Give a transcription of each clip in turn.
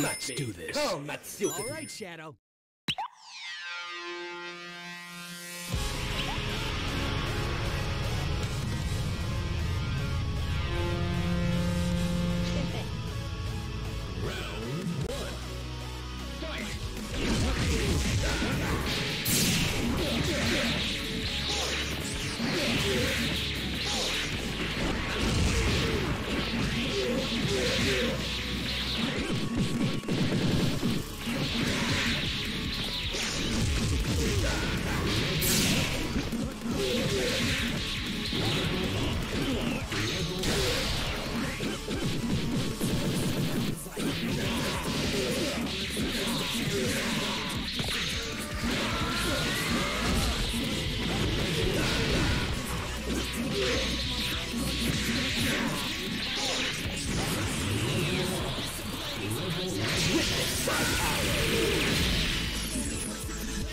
Come Let's me. do this. Come, Matsuki. All right, Shadow.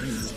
human.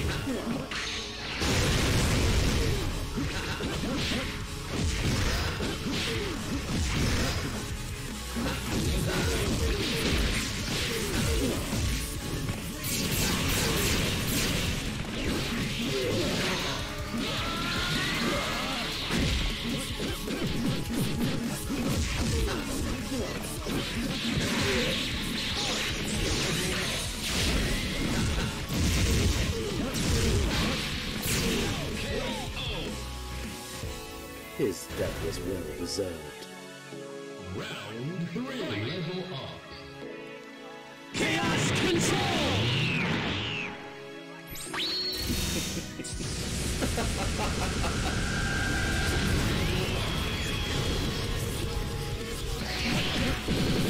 Yeah. His death was well deserved. Round three, level up. Chaos control!